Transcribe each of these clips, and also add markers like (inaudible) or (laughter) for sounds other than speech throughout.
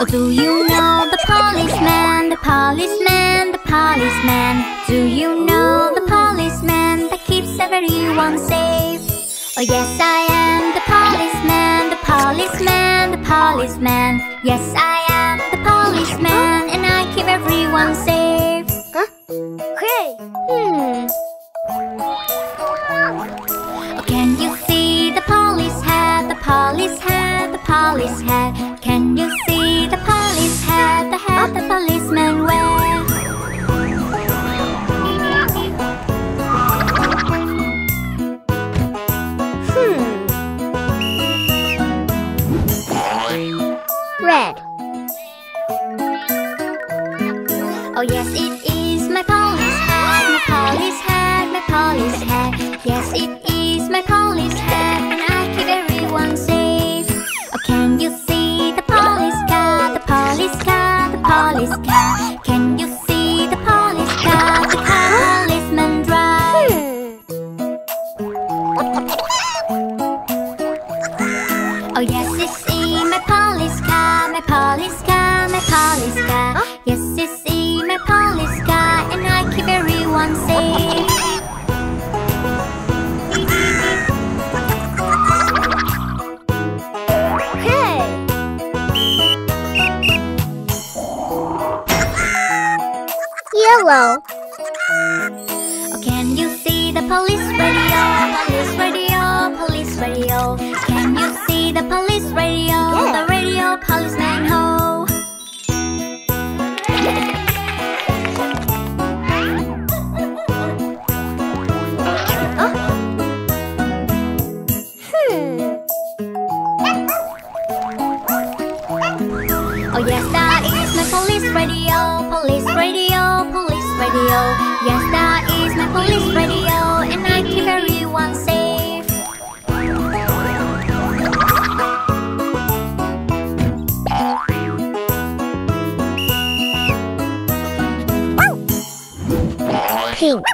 oh, do you know the policeman, the policeman, the policeman? Do you know the policeman that keeps everyone safe? Oh yes, I am the policeman, the policeman, the policeman. Yes, I am the policeman, and I keep everyone safe. Huh? Okay. Hmm. Police hat? Can you see the police hat, the hat the policeman wear? Hmm. Red. Oh yes, Oh yes, it's in my police car, my police car, my police car. Yes, it's in my police car, and I keep everyone safe. Yellow. Oh, can you see the police radio? Police radio? Yeah. The radio policeman ho. Hmm. Oh yes, that is my police radio, police radio, police radio. Yes, that is my police radio, Pink.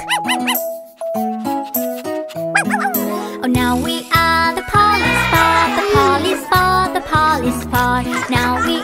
Oh, now we are the police part, the police part, the police part. Now we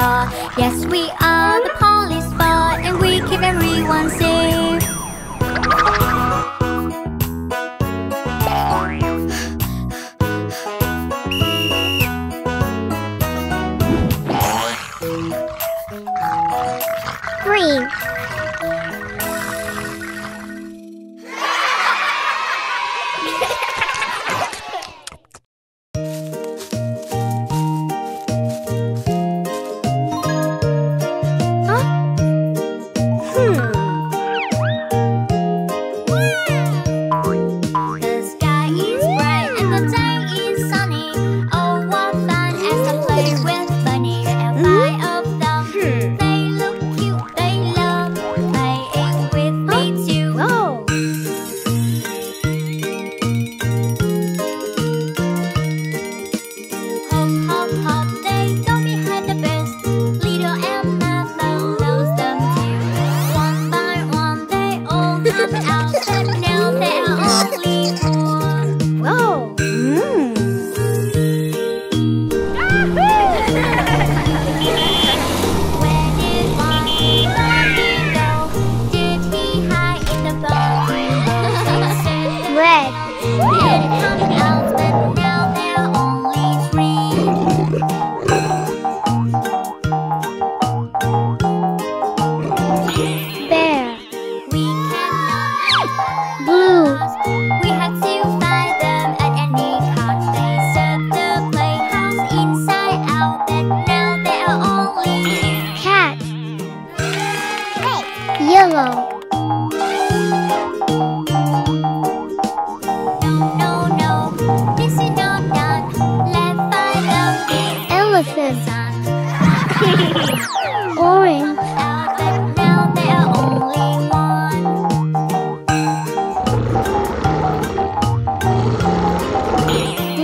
Yes, we are the police bar, and we keep everyone safe. Green. (laughs)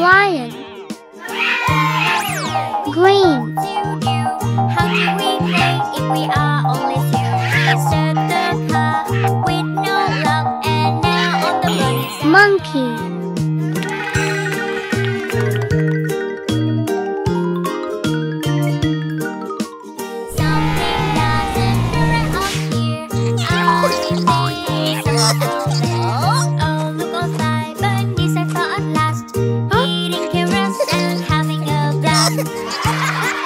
lion. ハハハハ!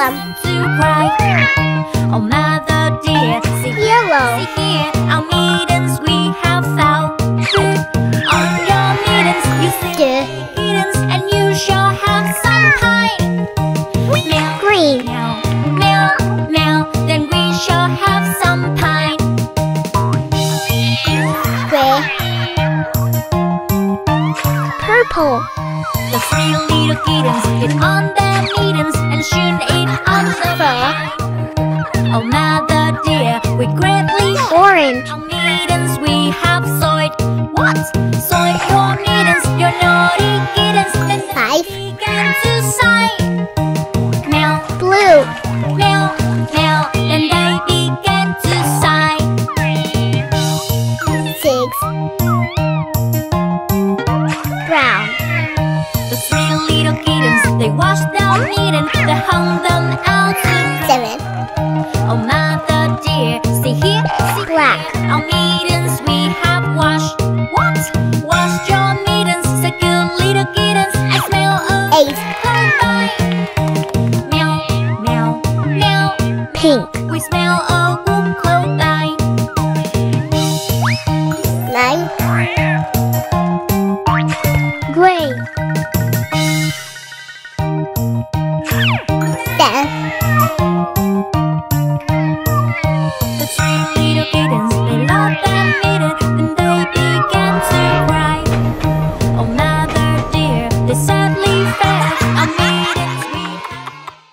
Began to cry. Oh, mother dear, see here, Yellow. see here, our mittens we have found. On your mittens, you see Duh. kittens, and you shall have some pie. Meow, Green. meow, meow, meow, then we shall have some pie. Gray. Purple. The three little kittens hid on their mittens and soon ate on the floor. Oh, mother dear, we greatly Orange. our mittens we have soiled. What? Soiled your mittens, your naughty kittens. Then Five. began to sigh. They hung them out. Seven. Oh, mother dear, see here, see Black. here. Our mittens we have washed. What? Washed your mittens, the good little kittens. I smell Eight. Meow, meow, meow. Pink.